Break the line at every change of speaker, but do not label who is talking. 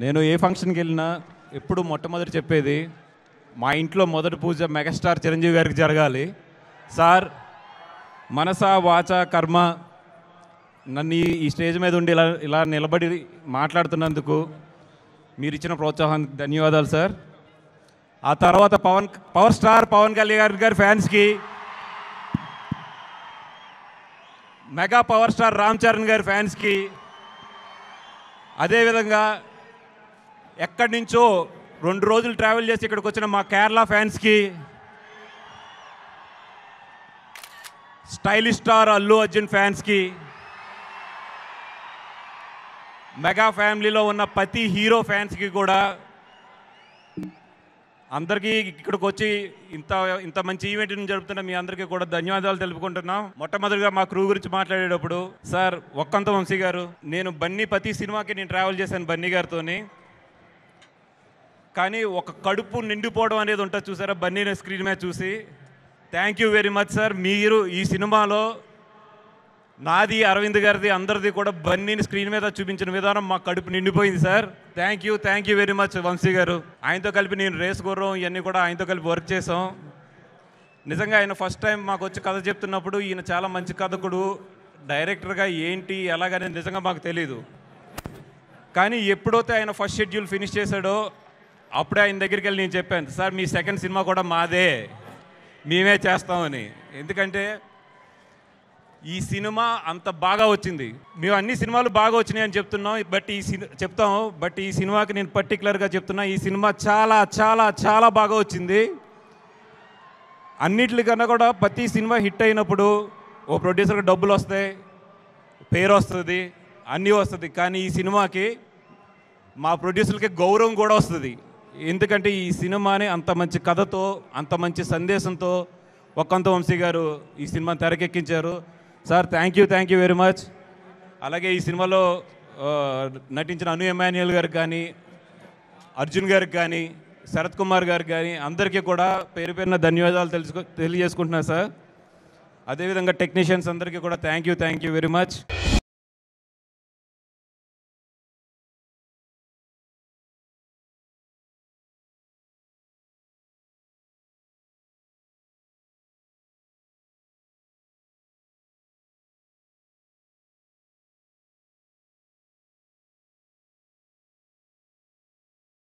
నేను ఏ ఫంక్షన్కి వెళ్ళినా ఎప్పుడు మొట్టమొదటి చెప్పేది మా ఇంట్లో మొదటి పూజ మెగాస్టార్ చిరంజీవి గారికి జరగాలి. సార్ మనస వాచ కర్మ నన్ను ఈ- స్టేజ్ మీద ఉండి ఇలా ఇలా నిలబడి మాట్లాడుతున్నందుకు మీరు ఇచ్చిన ప్రోత్సాహానికి ధన్యవాదాలు సార్. ఆ తర్వాత పవన్ పవర్ స్టార్ పవన్ కళ్యాణ్ గారి ఫ్యాన్స్కి mega power star Ram Charan గారి ఫ్యాన్స్కి అదేవిధంగా ఎక్కడి నుంచో రెండు రోజులు ట్రావెల్ చేసి ఇక్కడికి వచ్చిన మా కేరళ ఫ్యాన్స్కి స్టైలిష్ స్టార్ అల్లు అర్జున్ ఫ్యాన్స్కి మెగా ఫ్యామిలీలో ఉన్న ప్రతి హీరో ఫ్యాన్స్కి కూడా అందరికీ ఇక్కడికి వచ్చి ఇంత ఇంత మంచి ఈవెంట్ని జరుపుతున్న మీ అందరికీ కూడా ధన్యవాదాలు తెలుపుకుంటున్నాం. మొట్టమొదటిగా మా క్రూ గురించి మాట్లాడేటప్పుడు సార్ ఒక్కంత వంశీ గారు నేను బన్నీ ప్రతి సినిమాకి నేను ట్రావెల్ చేశాను బన్నీ గారితోని. కానీ ఒక కడుపు నిండిపోవడం అనేది ఉంటుంది చూసారా? బన్నీని స్క్రీన్ మీద చూసి. Thank you very much sir మీరు ఈ సినిమాలో నాది అరవింద్ గారిది అందరిది కూడా బన్నీని స్క్రీన్ మీద చూపించిన విధానం మా కడుపు నిండిపోయింది sir thank you thank you very much Vamsi గారు. ఆయనతో కలిపి నేను రేస్ గుర్రం ఇవన్నీ కూడా ఆయనతో కలిపి వర్క్ చేసాం నిజంగా ఆయన ఫస్ట్ టైం మాకు వచ్చి కథ చెప్తున్నప్పుడు ఈయన చాలా మంచి కథకుడు. డైరెక్టర్గా ఏంటి ఎలాగనేది నిజంగా మాకు తెలియదు కానీ ఎప్పుడైతే ఆయన ఫస్ట్ షెడ్యూల్ ఫినిష్ చేశాడో అప్పుడే ఆయన దగ్గరికి వెళ్ళి నేను చెప్పాను సార్ మీ సెకండ్ సినిమా కూడా మాదే మేమే చేస్తామని. ఎందుకంటే ఈ సినిమా అంత బాగా వచ్చింది. మేము అన్ని సినిమాలు బాగా వచ్చినాయి అని చెప్తున్నాం బట్ ఈ సిని చెప్తాం బట్ ఈ సినిమాకి నేను పర్టికులర్గా చెప్తున్నా ఈ సినిమా చాలా చాలా చాలా బాగా వచ్చింది. అన్నిటికన్నా కూడా ప్రతి సినిమా హిట్ అయినప్పుడు ఓ ప్రొడ్యూసర్కి డబ్బులు వస్తాయి పేరు వస్తుంది అన్నీ వస్తుంది. కానీ ఈ సినిమాకి మా ప్రొడ్యూసర్కి గౌరవం కూడా వస్తుంది. ఎందుకంటే ఈ సినిమాని అంత మంచి కథతో అంత మంచి సందేశంతో ఒక్కంత వంశీ గారు ఈ cinema తెరకెక్కించారు. Sir thank you thank you very much అలాగే ఈ సినిమాలో నటించిన అను ఎమాన్యుయల్ గారికి కానీ అర్జున్ గారికి కానీ శరత్ కుమార్ గారికి కానీ అందరికీ కూడా పేరు పేరున ధన్యవాదాలు తెలుసుకో తెలియజేసుకుంటున్నా సార్. అదేవిధంగా టెక్నీషియన్స్ అందరికీ కూడా thank you thank you very much